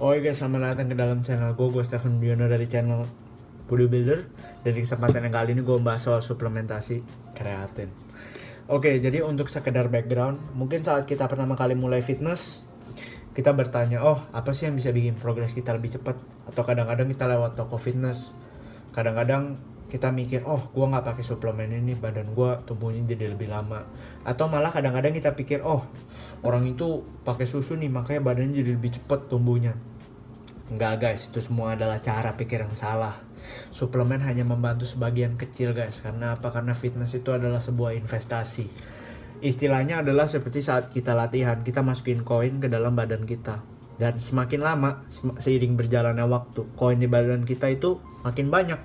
Oke guys, selamat datang ke dalam channel gue, gue Stephen Biono dari channel Bodybuilder Dan di kesempatan yang kali ini gue membahas soal suplementasi kreatin. Oke, jadi untuk sekedar background Mungkin saat kita pertama kali mulai fitness Kita bertanya, oh apa sih yang bisa bikin progres kita lebih cepat? Atau kadang-kadang kita lewat toko fitness. Kadang-kadang kita mikir oh gue nggak pakai suplemen ini badan gue tumbuhnya jadi lebih lama atau malah kadang-kadang kita pikir oh orang itu pakai susu nih makanya badannya jadi lebih cepat tumbuhnya Enggak guys, itu semua adalah cara pikir yang salah. Suplemen hanya membantu sebagian kecil guys. Karena apa? Karena fitness itu adalah sebuah investasi. Istilahnya adalah seperti saat kita latihan, kita masukin koin ke dalam badan kita. Dan semakin lama, seiring berjalannya waktu, koin di badan kita itu makin banyak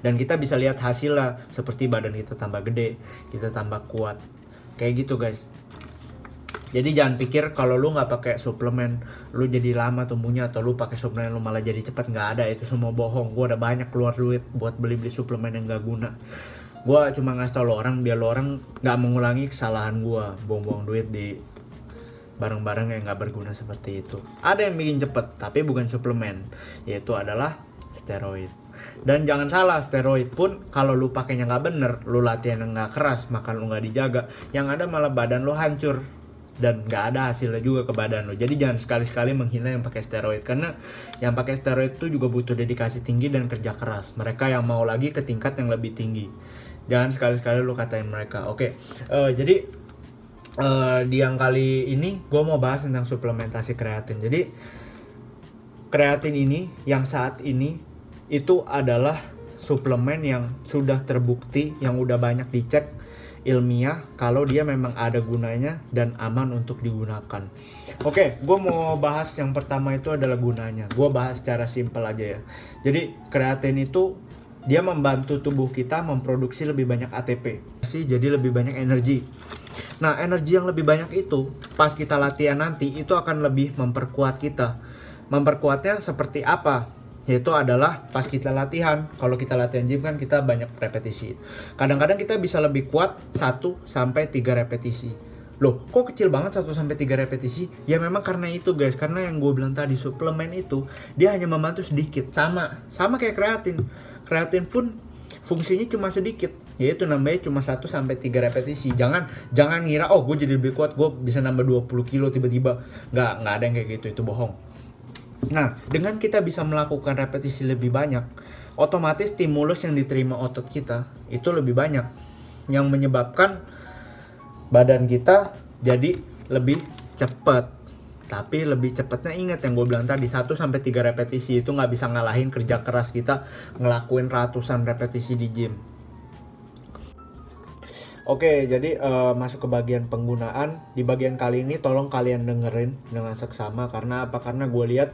dan kita bisa lihat hasilnya seperti badan kita tambah gede kita tambah kuat. Kayak gitu guys. Jadi jangan pikir kalau lu nggak pakai suplemen lu jadi lama tumbuhnya atau lu pakai suplemen lu malah jadi cepat nggak ada. Itu semua bohong. Gue udah banyak keluar duit buat beli beli suplemen yang gak guna. Gue cuma ngasih tau lo orang biar lo orang nggak mengulangi kesalahan gue buang-buang duit di barang-barang yang nggak berguna seperti itu. Ada yang bikin cepet tapi bukan suplemen yaitu adalah steroid dan jangan salah steroid pun kalau lu pakainya nggak bener lu latihan nggak keras makan lu nggak dijaga yang ada malah badan lu hancur dan nggak ada hasilnya juga ke badan lo. Jadi jangan sekali-sekali menghina yang pakai steroid karena yang pakai steroid itu juga butuh dedikasi tinggi dan kerja keras. Mereka yang mau lagi ke tingkat yang lebih tinggi. Jangan sekali-sekali lu katain mereka. Oke, uh, jadi uh, di yang kali ini gue mau bahas tentang suplementasi kreatin. Jadi kreatin ini yang saat ini itu adalah suplemen yang sudah terbukti yang udah banyak dicek ilmiah kalau dia memang ada gunanya dan aman untuk digunakan. Oke, gue mau bahas yang pertama itu adalah gunanya. Gue bahas secara simpel aja ya. Jadi kreatin itu dia membantu tubuh kita memproduksi lebih banyak ATP, sih jadi lebih banyak energi. Nah, energi yang lebih banyak itu pas kita latihan nanti itu akan lebih memperkuat kita. Memperkuatnya seperti apa? Yaitu adalah pas kita latihan. Kalau kita latihan gym kan kita banyak repetisi. Kadang-kadang kita bisa lebih kuat 1 sampai 3 repetisi. Loh, kok kecil banget 1 sampai 3 repetisi? Ya memang karena itu guys, karena yang gue bilang tadi suplemen itu dia hanya membantu sedikit. Sama, sama kayak kreatin. Kreatin pun fungsinya cuma sedikit, yaitu nambahnya cuma 1 sampai 3 repetisi. Jangan jangan ngira oh gue jadi lebih kuat, gue bisa nambah 20 kilo tiba-tiba. Nggak, nggak ada yang kayak gitu, itu bohong Nah, dengan kita bisa melakukan repetisi lebih banyak, otomatis stimulus yang diterima otot kita itu lebih banyak yang menyebabkan badan kita jadi lebih cepat. Tapi lebih cepatnya ingat yang gue bilang tadi 1 sampai 3 repetisi itu nggak bisa ngalahin kerja keras kita ngelakuin ratusan repetisi di gym. Oke, jadi uh, masuk ke bagian penggunaan. Di bagian kali ini tolong kalian dengerin dengan seksama karena apa? Karena gue lihat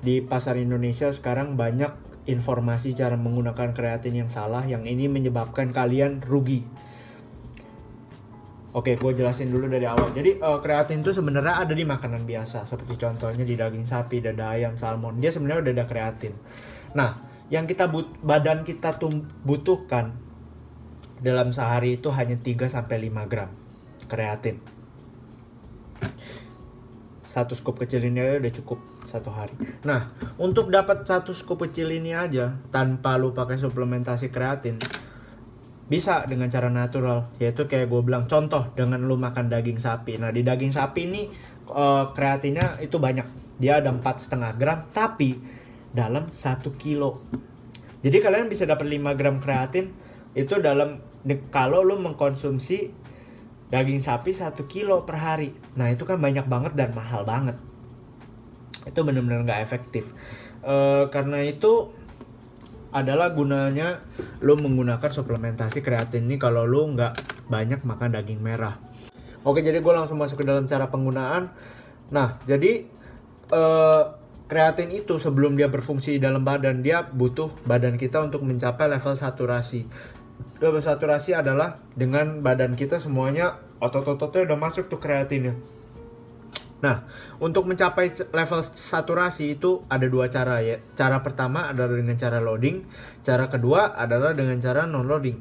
di pasar Indonesia sekarang banyak informasi cara menggunakan kreatin yang salah yang ini menyebabkan kalian rugi. Oke, gue jelasin dulu dari awal. Jadi uh, kreatin itu sebenarnya ada di makanan biasa, seperti contohnya di daging sapi, dada ayam, salmon. Dia sebenarnya udah ada kreatin. Nah, yang kita but badan kita butuhkan dalam sehari itu hanya 3 sampai 5 gram kreatin. Satu scoop kecil ini aja udah cukup satu hari. Nah, untuk dapat satu scoop kecil ini aja tanpa lu pakai suplementasi kreatin, bisa dengan cara natural, yaitu kayak gue bilang contoh dengan lu makan daging sapi. Nah di daging sapi ini uh, kreatinnya itu banyak, dia ada empat setengah gram, tapi dalam satu kilo. Jadi kalian bisa dapat 5 gram kreatin itu dalam kalau lu mengkonsumsi daging sapi satu kilo per hari. Nah itu kan banyak banget dan mahal banget. Itu benar-benar nggak efektif. E, karena itu adalah gunanya lu menggunakan suplementasi kreatin ini kalau lu nggak banyak makan daging merah. Oke jadi gue langsung masuk ke dalam cara penggunaan. Nah jadi e, kreatin itu sebelum dia berfungsi dalam badan dia butuh badan kita untuk mencapai level saturasi double saturasi adalah dengan badan kita semuanya otot-ototnya udah masuk tuh kreatinnya. Nah, untuk mencapai level saturasi itu ada dua cara ya. Cara pertama adalah dengan cara loading, cara kedua adalah dengan cara non loading.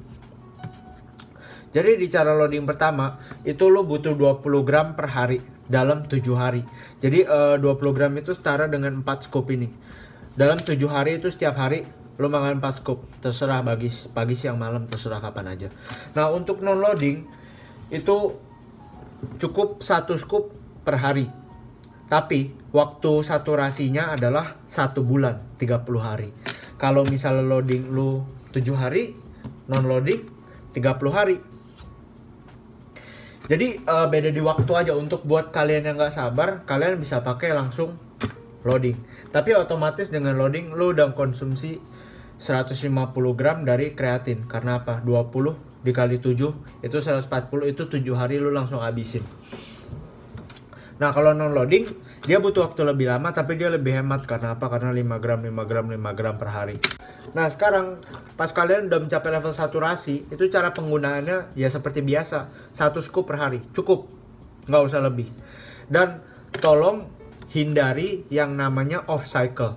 Jadi di cara loading pertama itu lo butuh 20 gram per hari. dalam tujuh hari. Jadi uh, 20 gram itu setara dengan 4 scoop ini. Dalam tujuh hari itu setiap hari lo makan 4 scoop. Terserah bagi pagi siang malam terserah kapan aja. Nah untuk non loading itu cukup satu scoop per hari. Tapi waktu saturasinya adalah satu bulan 30 hari. Kalau misalnya loading lu 7 hari, non loading 30 hari jadi uh, beda di waktu aja untuk buat kalian yang nggak sabar, kalian bisa pakai langsung loading. Tapi otomatis dengan loading lu udah konsumsi 150 gram dari kreatin. Karena apa? 20 dikali 7 itu 140 itu 7 hari lu langsung habisin. Nah, kalau non loading dia butuh waktu lebih lama tapi dia lebih hemat karena apa? Karena 5 gram 5 gram 5 gram per hari. Nah, sekarang pas kalian udah mencapai level saturasi itu cara penggunaannya ya seperti biasa satu scoop per hari cukup nggak usah lebih dan tolong hindari yang namanya off cycle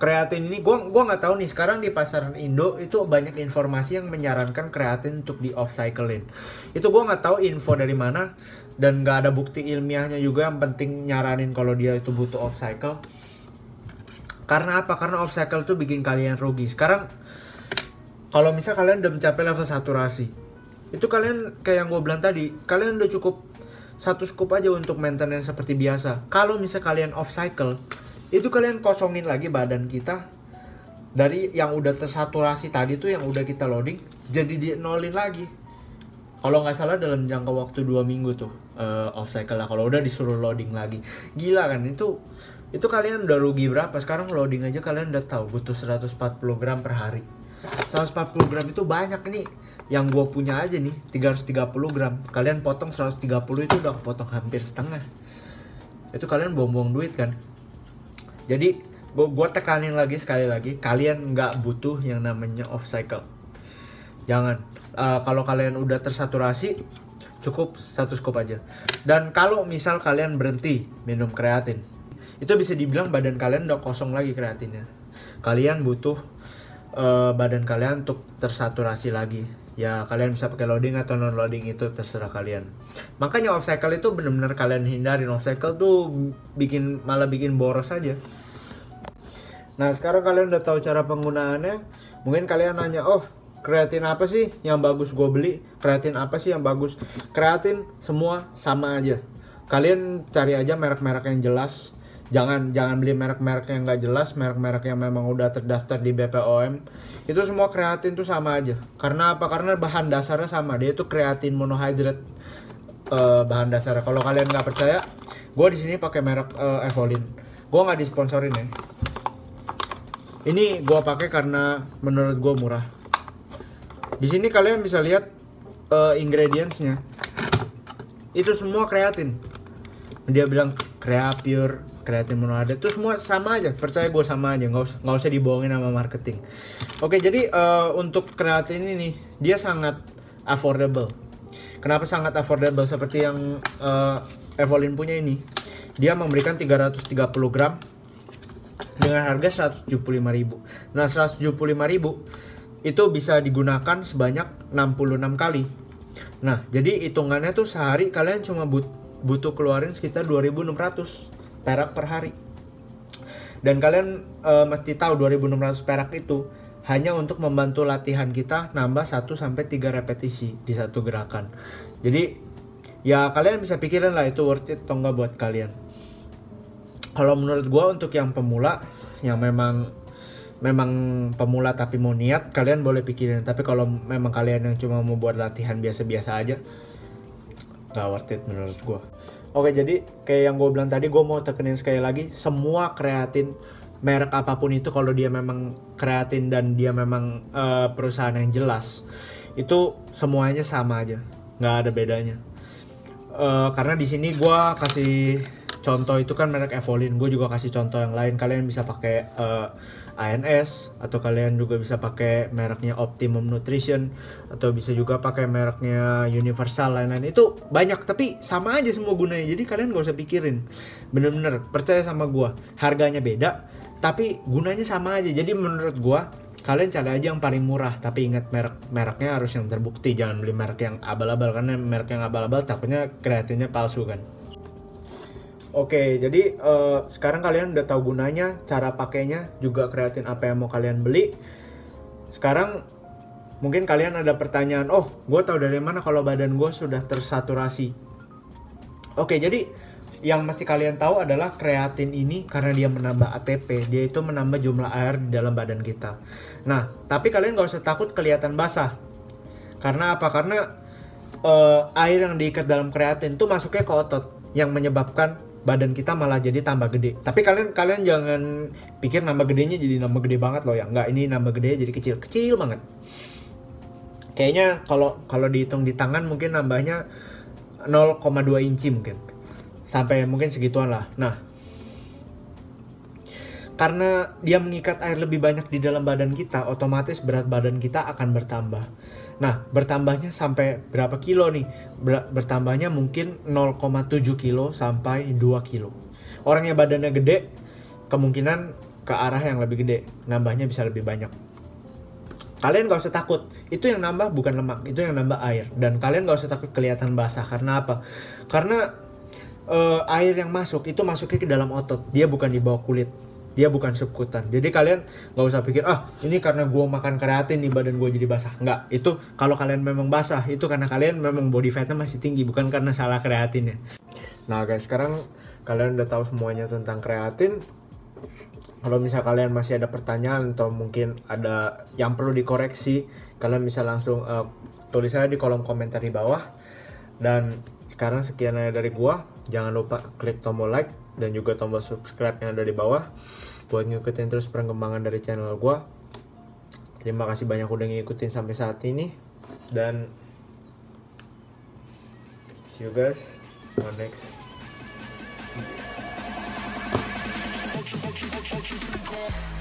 kreatin ini gua gua nggak tahu nih sekarang di pasaran Indo itu banyak informasi yang menyarankan kreatin untuk di off cyclein itu gua nggak tahu info dari mana dan nggak ada bukti ilmiahnya juga yang penting nyaranin kalau dia itu butuh off cycle karena apa? Karena off cycle tuh bikin kalian rugi. Sekarang kalau misal kalian udah mencapai level saturasi itu kalian kayak yang gue bilang tadi kalian udah cukup satu scoop aja untuk maintenance seperti biasa. Kalau misal kalian off cycle itu kalian kosongin lagi badan kita. Dari yang udah tersaturasi tadi tuh yang udah kita loading jadi di nolin lagi. Kalau nggak salah dalam jangka waktu dua minggu tuh uh, off cycle lah. Kalau udah disuruh loading lagi. Gila kan itu itu kalian udah rugi berapa? Sekarang loading aja kalian udah tahu butuh 140 gram per hari. 140 gram itu banyak nih. Yang gue punya aja nih 330 gram. Kalian potong 130 itu udah potong hampir setengah. Itu kalian buang-buang duit kan jadi gue tekanin lagi sekali lagi kalian nggak butuh yang namanya off cycle. Jangan. Uh, kalau kalian udah tersaturasi cukup satu scoop aja. Dan kalau misal kalian berhenti minum kreatin itu bisa dibilang badan kalian udah kosong lagi kreatinnya. Kalian butuh uh, badan kalian untuk tersaturasi lagi. Ya kalian bisa pakai loading atau non loading itu terserah kalian. Makanya off cycle itu benar-benar kalian hindarin. Off cycle tuh bikin malah bikin boros aja nah sekarang kalian udah tahu cara penggunaannya? Mungkin kalian nanya oh kreatin apa sih yang bagus gue beli? Kreatin apa sih yang bagus? Kreatin semua sama aja. Kalian cari aja merek-merek yang jelas. Jangan jangan beli merek-merek yang nggak jelas merek-merek yang memang udah terdaftar di BPOM itu semua kreatin tuh sama aja. Karena apa? Karena bahan dasarnya sama. Dia itu kreatin monohydrate uh, bahan dasarnya. Kalau kalian nggak percaya gue di sini pakai merek uh, Evolin. Gue nggak disponsorin ya ini gue pakai karena menurut gue murah. Di sini kalian bisa lihat uh, ingredientsnya. Itu semua kreatin. Dia bilang Pure kreatin ada. Itu semua sama aja. Percaya gue sama aja. Nggak usah nggak usah dibohongin sama marketing. Oke jadi uh, untuk kreatin ini dia sangat affordable. Kenapa sangat affordable? Seperti yang uh, Evolin punya ini. Dia memberikan 330 gram dengan harga 175.000 nah 175.000 itu bisa digunakan sebanyak 66 kali nah jadi hitungannya tuh sehari kalian cuma but butuh keluarin sekitar 2600 perak per hari. Dan kalian uh, mesti tahu 2600 perak itu hanya untuk membantu latihan kita nambah 1 sampai 3 repetisi di satu gerakan. Jadi ya kalian bisa pikirin lah itu worth it atau enggak buat kalian. Kalau menurut gue untuk yang pemula yang memang memang pemula tapi mau niat kalian boleh pikirin. Tapi kalau memang kalian yang cuma mau buat latihan biasa-biasa aja gak worth it menurut gue Oke jadi kayak yang gue bilang tadi gue mau tekenin sekali lagi semua kreatin merek apa pun itu kalau dia memang kreatin dan dia memang uh, perusahaan yang jelas itu semuanya sama aja. Nggak ada bedanya. Uh, karena di sini gue kasih contoh itu kan merek Evolin. Gue juga kasih contoh yang lain. Kalian bisa pakai uh, eh, ANS atau kalian juga bisa pakai mereknya Optimum Nutrition atau bisa juga pakai mereknya Universal lain-lain. Itu banyak tapi sama aja semua gunanya. Jadi kalian gak usah pikirin. Bener-bener percaya sama gue harganya beda tapi gunanya sama aja. Jadi menurut gue kalian cari aja yang paling murah. Tapi ingat merek mereknya harus yang terbukti. Jangan beli merek yang abal-abal. Karena merek yang abal-abal takutnya kreatifnya palsu kan Oke, jadi uh, sekarang kalian udah tahu gunanya, cara pakainya, juga kreatin apa yang mau kalian beli. Sekarang mungkin kalian ada pertanyaan, oh, gue tahu dari mana kalau badan gue sudah tersaturasi. Oke, jadi yang mesti kalian tahu adalah kreatin ini karena dia menambah ATP, dia itu menambah jumlah air di dalam badan kita. Nah, tapi kalian gak usah takut kelihatan basah. Karena apa? Karena uh, air yang diikat dalam kreatin itu masuknya ke otot yang menyebabkan badan kita malah jadi tambah gede. Tapi kalian kalian jangan pikir nambah gedenya jadi nambah gede banget loh ya. Enggak, ini nambah gede jadi kecil, kecil banget. Kayaknya kalau kalau dihitung di tangan mungkin nambahnya 0,2 inci mungkin. Sampai mungkin segituan lah. Nah, karena dia mengikat air lebih banyak di dalam badan kita, otomatis berat badan kita akan bertambah. Nah, bertambahnya sampai berapa kilo nih? Ber bertambahnya mungkin 0,7 kilo sampai 2 kilo. Orang yang badannya gede, kemungkinan ke arah yang lebih gede. Nambahnya bisa lebih banyak. Kalian gak usah takut, itu yang nambah bukan lemak, itu yang nambah air. Dan kalian gak usah takut kelihatan basah, karena apa? Karena uh, air yang masuk, itu masuknya ke dalam otot, dia bukan di bawah kulit dia bukan subkutan jadi kalian nggak usah pikir ah ini karena gue makan kreatin nih badan gue jadi basah. Nggak. Itu kalau kalian memang basah itu karena kalian memang body fatnya masih tinggi bukan karena salah kreatinnya. Nah guys sekarang kalian udah tahu semuanya tentang kreatin. Kalau misal kalian masih ada pertanyaan atau mungkin ada yang perlu dikoreksi kalian bisa langsung uh, tulis aja di kolom komentar di bawah. Dan sekarang sekian dari gua. Jangan lupa klik tombol like dan juga tombol subscribe yang ada di bawah buat ngikutin terus perkembangan dari channel gue terima kasih banyak udah ngikutin sampai saat ini. Dan see you guys on next. Ocean,